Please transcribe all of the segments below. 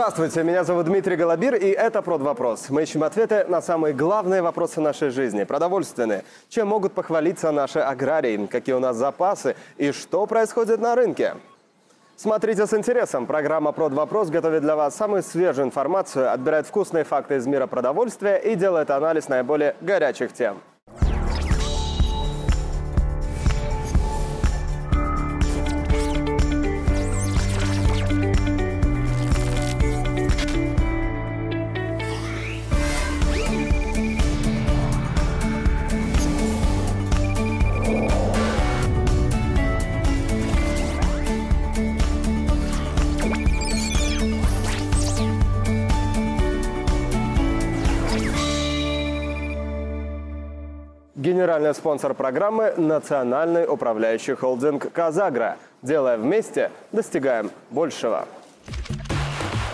Здравствуйте, меня зовут Дмитрий Голобир, и это «Прод вопрос». Мы ищем ответы на самые главные вопросы нашей жизни, продовольственные. Чем могут похвалиться наши аграрии, какие у нас запасы и что происходит на рынке. Смотрите с интересом. Программа «Прод вопрос» готовит для вас самую свежую информацию, отбирает вкусные факты из мира продовольствия и делает анализ наиболее горячих тем. Генеральный спонсор программы – Национальный управляющий холдинг «Казагра». Делая вместе, достигаем большего.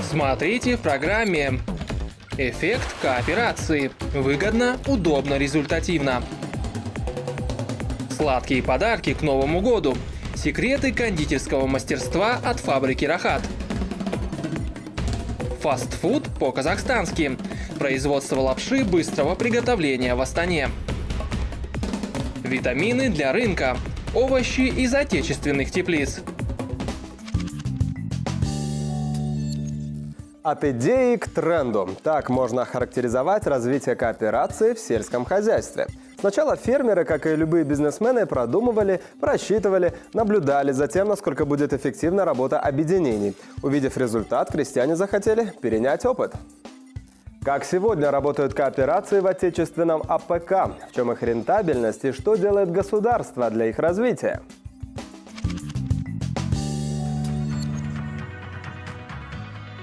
Смотрите в программе «Эффект кооперации. Выгодно, удобно, результативно». Сладкие подарки к Новому году. Секреты кондитерского мастерства от фабрики «Рахат». Фастфуд по-казахстански. Производство лапши быстрого приготовления в Астане. Витамины для рынка. Овощи из отечественных теплиц. От идеи к тренду. Так можно характеризовать развитие кооперации в сельском хозяйстве. Сначала фермеры, как и любые бизнесмены, продумывали, просчитывали, наблюдали за тем, насколько будет эффективна работа объединений. Увидев результат, крестьяне захотели перенять опыт. Как сегодня работают кооперации в отечественном АПК? В чем их рентабельность и что делает государство для их развития?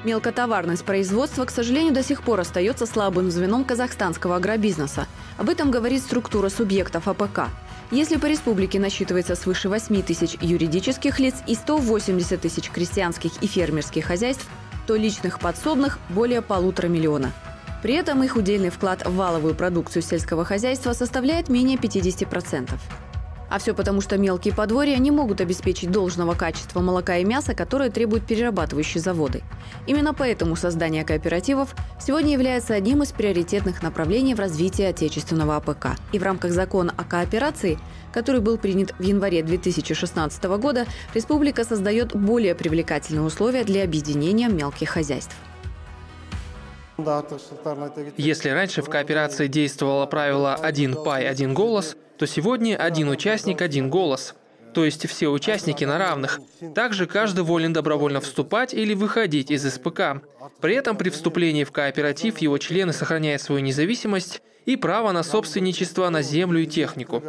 Мелкотоварность производства, к сожалению, до сих пор остается слабым звеном казахстанского агробизнеса. Об этом говорит структура субъектов АПК. Если по республике насчитывается свыше 8 тысяч юридических лиц и 180 тысяч крестьянских и фермерских хозяйств, то личных подсобных более полутора миллиона – при этом их удельный вклад в валовую продукцию сельского хозяйства составляет менее 50%. А все потому, что мелкие подворья не могут обеспечить должного качества молока и мяса, которое требуют перерабатывающие заводы. Именно поэтому создание кооперативов сегодня является одним из приоритетных направлений в развитии отечественного АПК. И в рамках закона о кооперации, который был принят в январе 2016 года, республика создает более привлекательные условия для объединения мелких хозяйств. Если раньше в кооперации действовало правило «один пай, один голос», то сегодня один участник, один голос. То есть все участники на равных. Также каждый волен добровольно вступать или выходить из СПК. При этом при вступлении в кооператив его члены сохраняют свою независимость и право на собственничество на землю и технику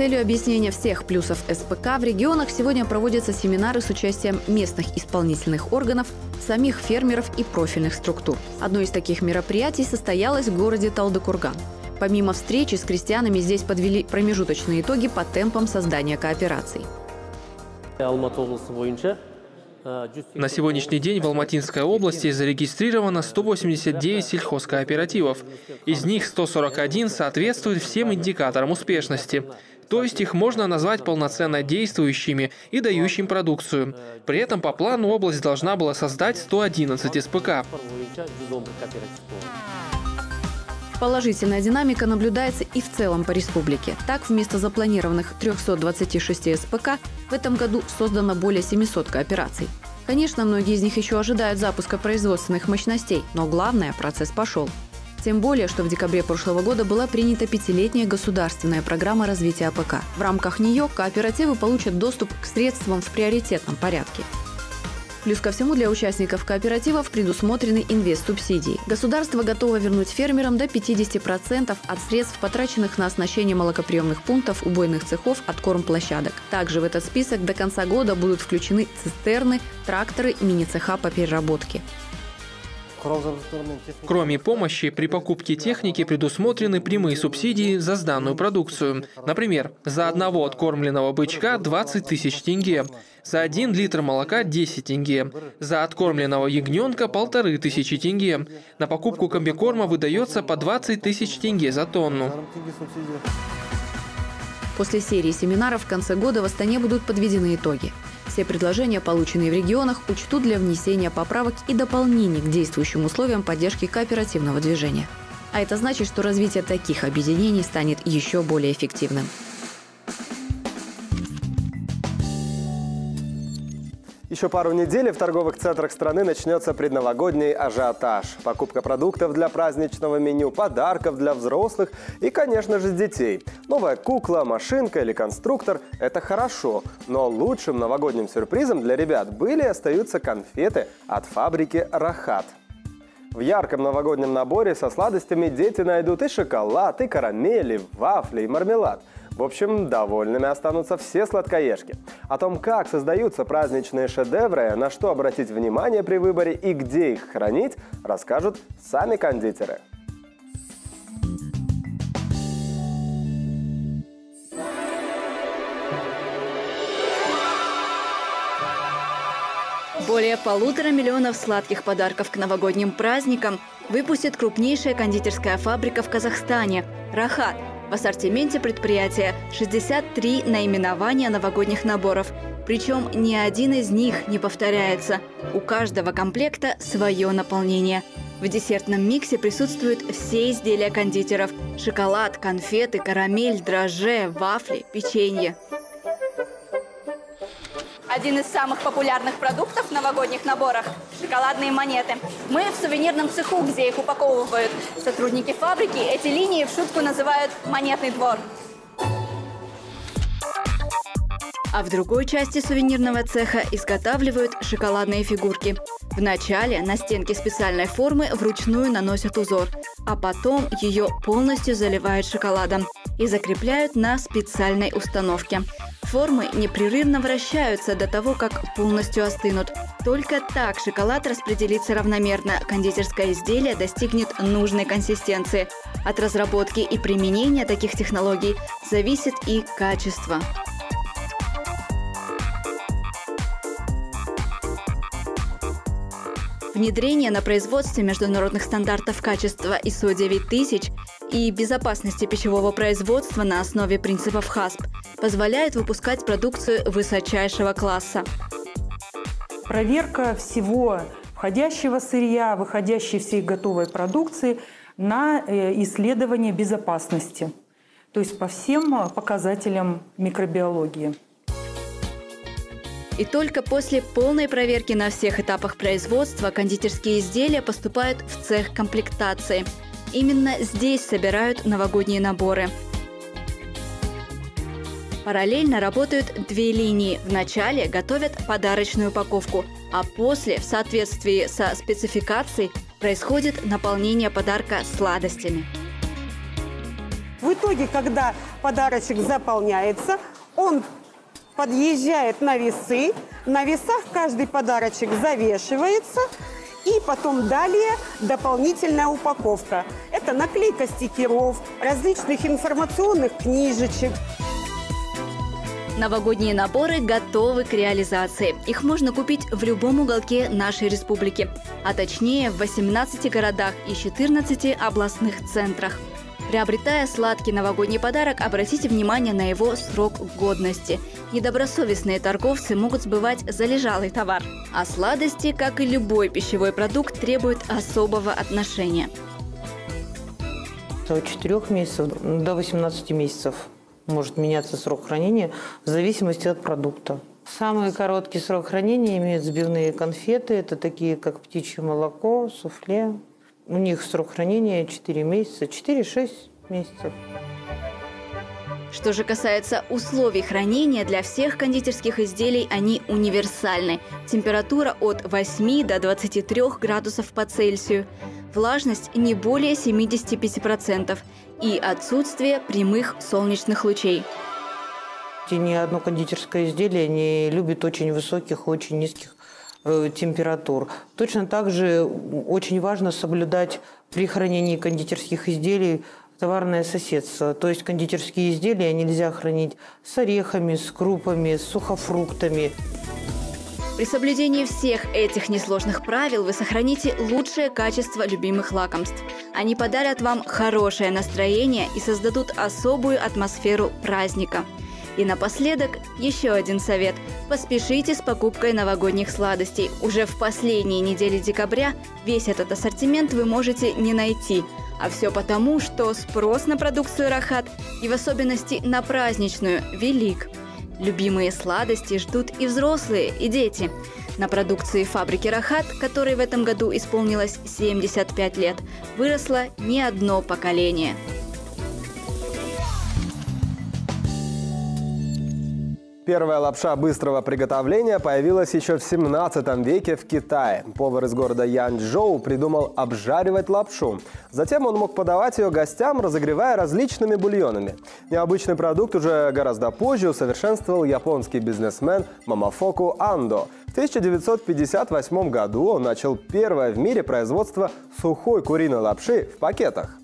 целью объяснения всех плюсов СПК в регионах сегодня проводятся семинары с участием местных исполнительных органов, самих фермеров и профильных структур. Одно из таких мероприятий состоялось в городе Талдыкурган. Помимо встречи с крестьянами здесь подвели промежуточные итоги по темпам создания коопераций. На сегодняшний день в Алматинской области зарегистрировано 189 сельхозкооперативов. Из них 141 соответствуют всем индикаторам успешности. То есть их можно назвать полноценно действующими и дающими продукцию. При этом по плану область должна была создать 111 СПК. Положительная динамика наблюдается и в целом по республике. Так, вместо запланированных 326 СПК в этом году создано более 700 коопераций. Конечно, многие из них еще ожидают запуска производственных мощностей, но главное – процесс пошел. Тем более, что в декабре прошлого года была принята пятилетняя государственная программа развития АПК. В рамках нее кооперативы получат доступ к средствам в приоритетном порядке. Плюс ко всему для участников кооперативов предусмотрены инвест-субсидии. Государство готово вернуть фермерам до 50% от средств, потраченных на оснащение молокоприемных пунктов, убойных цехов, откормплощадок. Также в этот список до конца года будут включены цистерны, тракторы мини-цеха по переработке. Кроме помощи, при покупке техники предусмотрены прямые субсидии за сданную продукцию. Например, за одного откормленного бычка 20 тысяч тенге, за один литр молока 10 тенге, за откормленного ягненка полторы тысячи тенге. На покупку комбикорма выдается по 20 тысяч тенге за тонну. После серии семинаров в конце года в Астане будут подведены итоги. Все предложения, полученные в регионах, учтут для внесения поправок и дополнений к действующим условиям поддержки кооперативного движения. А это значит, что развитие таких объединений станет еще более эффективным. Еще пару недель в торговых центрах страны начнется предновогодний ажиотаж. Покупка продуктов для праздничного меню, подарков для взрослых и, конечно же, детей. Новая кукла, машинка или конструктор – это хорошо, но лучшим новогодним сюрпризом для ребят были и остаются конфеты от фабрики «Рахат». В ярком новогоднем наборе со сладостями дети найдут и шоколад, и карамель, и вафли, и мармелад – в общем, довольными останутся все сладкоежки. О том, как создаются праздничные шедевры, на что обратить внимание при выборе и где их хранить, расскажут сами кондитеры. Более полутора миллионов сладких подарков к новогодним праздникам выпустит крупнейшая кондитерская фабрика в Казахстане – «Рахат», в ассортименте предприятия 63 наименования новогодних наборов. Причем ни один из них не повторяется. У каждого комплекта свое наполнение. В десертном миксе присутствуют все изделия кондитеров – шоколад, конфеты, карамель, дрожже, вафли, печенье. Один из самых популярных продуктов в новогодних наборах – шоколадные монеты. Мы в сувенирном цеху, где их упаковывают. Сотрудники фабрики эти линии в шутку называют «монетный двор». А в другой части сувенирного цеха изготавливают шоколадные фигурки. Вначале на стенке специальной формы вручную наносят узор, а потом ее полностью заливают шоколадом и закрепляют на специальной установке. Формы непрерывно вращаются до того, как полностью остынут. Только так шоколад распределится равномерно, кондитерское изделие достигнет нужной консистенции. От разработки и применения таких технологий зависит и качество. Внедрение на производстве международных стандартов качества ISO 9000 и безопасности пищевого производства на основе принципов ХАСП позволяет выпускать продукцию высочайшего класса. Проверка всего входящего сырья, выходящей всей готовой продукции на э, исследование безопасности, то есть по всем показателям микробиологии. И только после полной проверки на всех этапах производства кондитерские изделия поступают в цех комплектации. Именно здесь собирают новогодние наборы. Параллельно работают две линии. Вначале готовят подарочную упаковку, а после, в соответствии со спецификацией, происходит наполнение подарка сладостями. В итоге, когда подарочек заполняется, он подъезжает на весы. На весах каждый подарочек завешивается. И потом далее дополнительная упаковка. Это наклейка стикеров, различных информационных книжечек. Новогодние наборы готовы к реализации. Их можно купить в любом уголке нашей республики, а точнее в 18 городах и 14 областных центрах. Приобретая сладкий новогодний подарок, обратите внимание на его срок годности. Недобросовестные торговцы могут сбывать залежалый товар. А сладости, как и любой пищевой продукт, требуют особого отношения. От 4 месяцев до 18 месяцев может меняться срок хранения в зависимости от продукта. Самый короткий срок хранения имеют сбивные конфеты. Это такие, как птичье молоко, суфле, у них срок хранения 4 месяца, 4-6 месяцев. Что же касается условий хранения, для всех кондитерских изделий они универсальны. Температура от 8 до 23 градусов по Цельсию, влажность не более 75% и отсутствие прямых солнечных лучей. Ни одно кондитерское изделие не любит очень высоких, очень низких Э, температур. Точно так же очень важно соблюдать при хранении кондитерских изделий товарное соседство. То есть кондитерские изделия нельзя хранить с орехами, с крупами, с сухофруктами. При соблюдении всех этих несложных правил вы сохраните лучшее качество любимых лакомств. Они подарят вам хорошее настроение и создадут особую атмосферу праздника – И напоследок еще один совет. Поспешите с покупкой новогодних сладостей. Уже в последние недели декабря весь этот ассортимент вы можете не найти. А все потому, что спрос на продукцию Рахат и в особенности на праздничную велик. Любимые сладости ждут и взрослые, и дети. На продукции фабрики Рахат, которой в этом году исполнилось 75 лет, выросло не одно поколение. Первая лапша быстрого приготовления появилась еще в 17 веке в Китае. Повар из города Янчжоу придумал обжаривать лапшу. Затем он мог подавать ее гостям, разогревая различными бульонами. Необычный продукт уже гораздо позже усовершенствовал японский бизнесмен Мамафоку Андо. В 1958 году он начал первое в мире производство сухой куриной лапши в пакетах.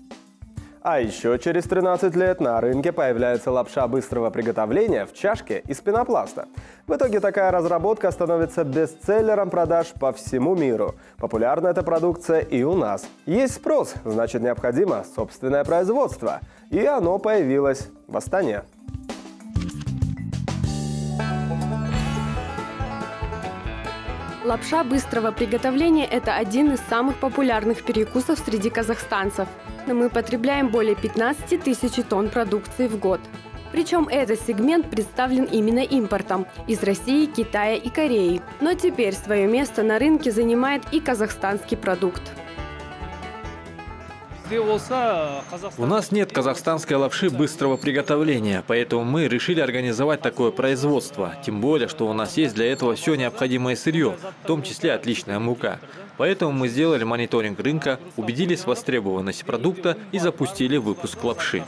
А еще через 13 лет на рынке появляется лапша быстрого приготовления в чашке из пенопласта. В итоге такая разработка становится бестселлером продаж по всему миру. Популярна эта продукция и у нас. Есть спрос, значит необходимо собственное производство. И оно появилось в Астане. Лапша быстрого приготовления – это один из самых популярных перекусов среди казахстанцев. Но мы потребляем более 15 тысяч тонн продукции в год. Причем этот сегмент представлен именно импортом из России, Китая и Кореи. Но теперь свое место на рынке занимает и казахстанский продукт. У нас нет казахстанской лапши быстрого приготовления, поэтому мы решили организовать такое производство. Тем более, что у нас есть для этого все необходимое сырье, в том числе отличная мука. Поэтому мы сделали мониторинг рынка, убедились в востребованности продукта и запустили выпуск лапши.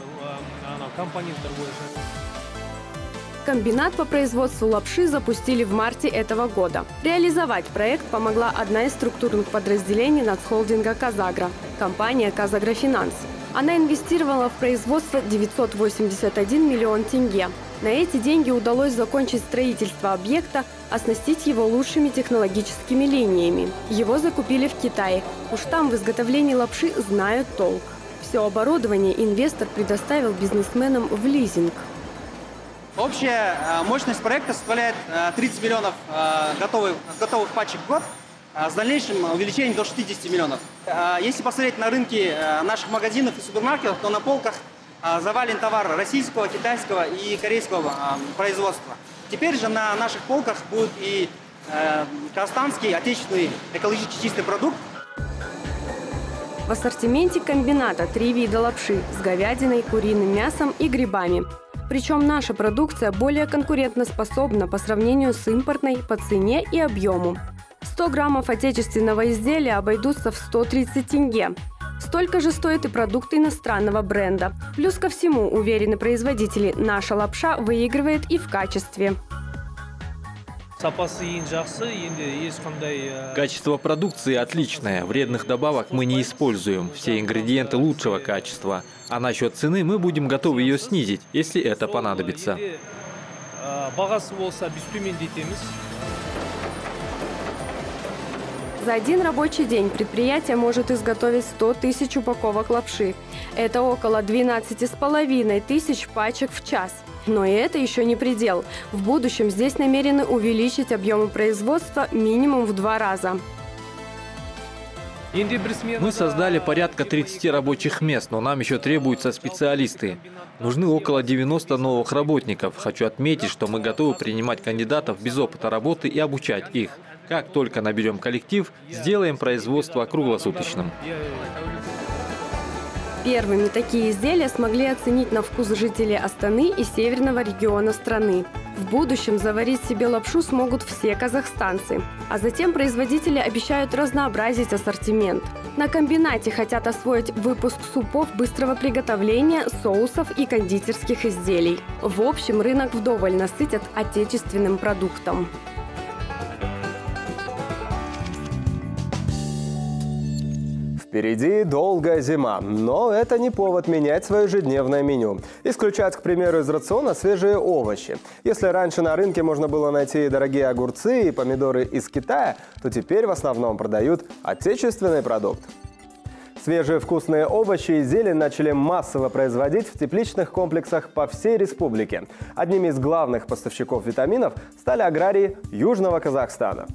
Комбинат по производству лапши запустили в марте этого года. Реализовать проект помогла одна из структурных подразделений нацхолдинга «Казагра» – компания «Казагрофинанс». Она инвестировала в производство 981 миллион тенге. На эти деньги удалось закончить строительство объекта, оснастить его лучшими технологическими линиями. Его закупили в Китае. Уж там в изготовлении лапши знают толк. Все оборудование инвестор предоставил бизнесменам в лизинг. Общая э, мощность проекта составляет 30 э, миллионов э, готовых, готовых пачек в год с дальнейшим увеличением до 60 миллионов. Если посмотреть на рынки наших магазинов и супермаркетов, то на полках завален товар российского, китайского и корейского производства. Теперь же на наших полках будет и казахстанский, отечественный, экологически чистый продукт. В ассортименте комбината три вида лапши с говядиной, куриным мясом и грибами. Причем наша продукция более конкурентоспособна по сравнению с импортной по цене и объему. 100 граммов отечественного изделия обойдутся в 130 тенге. Столько же стоит и продукты иностранного бренда. Плюс ко всему, уверены производители, наша лапша выигрывает и в качестве. Качество продукции отличное, вредных добавок мы не используем, все ингредиенты лучшего качества. А насчет цены мы будем готовы ее снизить, если это понадобится. За один рабочий день предприятие может изготовить 100 тысяч упаковок лапши. Это около 12,5 тысяч пачек в час. Но и это еще не предел. В будущем здесь намерены увеличить объемы производства минимум в два раза. Мы создали порядка 30 рабочих мест, но нам еще требуются специалисты. Нужны около 90 новых работников. Хочу отметить, что мы готовы принимать кандидатов без опыта работы и обучать их. Как только наберем коллектив, сделаем производство круглосуточным. Первыми такие изделия смогли оценить на вкус жители Астаны и северного региона страны. В будущем заварить себе лапшу смогут все казахстанцы. А затем производители обещают разнообразить ассортимент. На комбинате хотят освоить выпуск супов быстрого приготовления, соусов и кондитерских изделий. В общем, рынок вдоволь насытят отечественным продуктом. Впереди долгая зима, но это не повод менять свое ежедневное меню. Исключать, к примеру, из рациона свежие овощи. Если раньше на рынке можно было найти дорогие огурцы и помидоры из Китая, то теперь в основном продают отечественный продукт. Свежие вкусные овощи и зелень начали массово производить в тепличных комплексах по всей республике. Одними из главных поставщиков витаминов стали аграрии Южного Казахстана.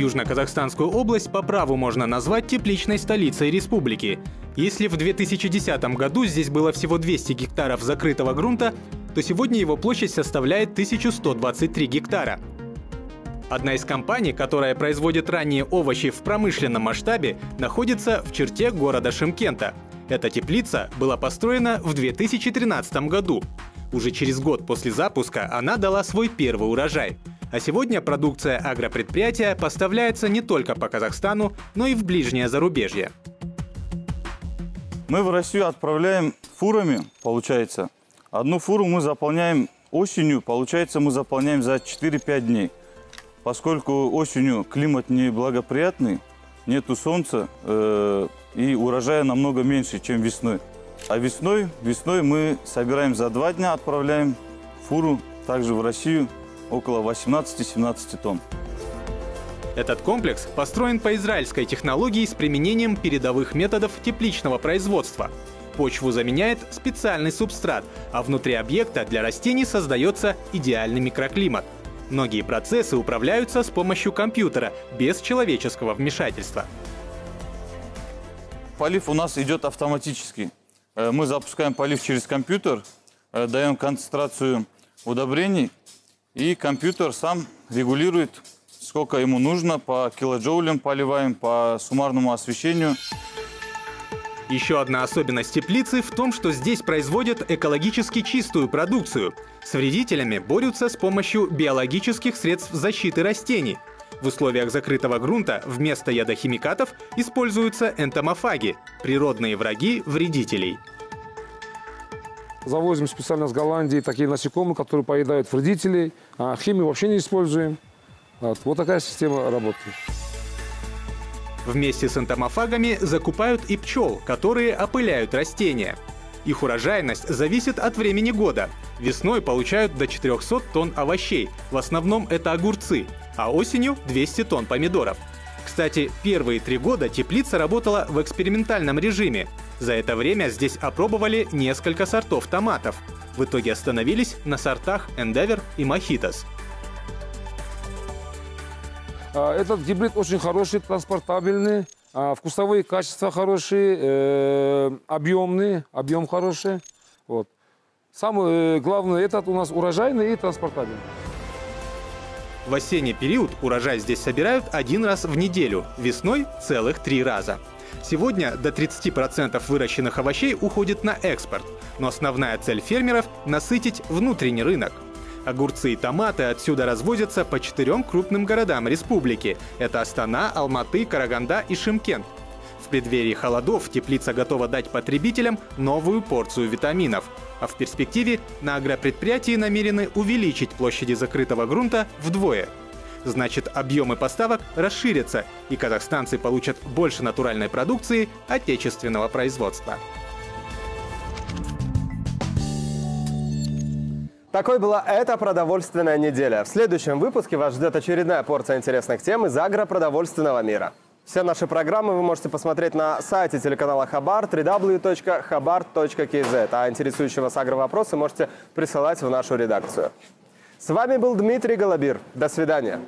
Южно-Казахстанскую область по праву можно назвать тепличной столицей республики. Если в 2010 году здесь было всего 200 гектаров закрытого грунта, то сегодня его площадь составляет 1123 гектара. Одна из компаний, которая производит ранние овощи в промышленном масштабе, находится в черте города Шимкента. Эта теплица была построена в 2013 году. Уже через год после запуска она дала свой первый урожай. А сегодня продукция агропредприятия поставляется не только по Казахстану, но и в ближнее зарубежье. Мы в Россию отправляем фурами, получается. Одну фуру мы заполняем осенью, получается, мы заполняем за 4-5 дней. Поскольку осенью климат неблагоприятный, нету солнца э, и урожая намного меньше, чем весной. А весной, весной мы собираем за два дня, отправляем фуру также в Россию около 18-17 тонн. Этот комплекс построен по израильской технологии с применением передовых методов тепличного производства. Почву заменяет специальный субстрат, а внутри объекта для растений создается идеальный микроклимат – Многие процессы управляются с помощью компьютера, без человеческого вмешательства. Полив у нас идет автоматически. Э, мы запускаем полив через компьютер, э, даем концентрацию удобрений, и компьютер сам регулирует, сколько ему нужно, по килоджоулям поливаем, по суммарному освещению. Еще одна особенность теплицы в том, что здесь производят экологически чистую продукцию. С вредителями борются с помощью биологических средств защиты растений. В условиях закрытого грунта вместо ядохимикатов используются энтомофаги – природные враги вредителей. Завозим специально с Голландии такие насекомые, которые поедают вредителей. А химию вообще не используем. Вот, вот такая система работает. Вместе с энтомофагами закупают и пчел, которые опыляют растения. Их урожайность зависит от времени года. Весной получают до 400 тонн овощей, в основном это огурцы, а осенью 200 тонн помидоров. Кстати, первые три года теплица работала в экспериментальном режиме. За это время здесь опробовали несколько сортов томатов. В итоге остановились на сортах Endeavor и Mojitos. А, этот гибрид очень хороший, транспортабельный, а, вкусовые качества хорошие, э, объемные, объем хороший. Вот. Самое э, главное, этот у нас урожайный и транспортабельный. В осенний период урожай здесь собирают один раз в неделю, весной целых три раза. Сегодня до 30% выращенных овощей уходит на экспорт, но основная цель фермеров – насытить внутренний рынок – Огурцы и томаты отсюда развозятся по четырем крупным городам республики. Это Астана, Алматы, Караганда и Шимкент. В преддверии холодов теплица готова дать потребителям новую порцию витаминов. А в перспективе на агропредприятии намерены увеличить площади закрытого грунта вдвое. Значит, объемы поставок расширятся, и казахстанцы получат больше натуральной продукции отечественного производства. Такой была эта продовольственная неделя. В следующем выпуске вас ждет очередная порция интересных тем из агропродовольственного мира. Все наши программы вы можете посмотреть на сайте телеканала Хабар www.habar.kz, а интересующие вас агровопросы можете присылать в нашу редакцию. С вами был Дмитрий Голобир. До свидания.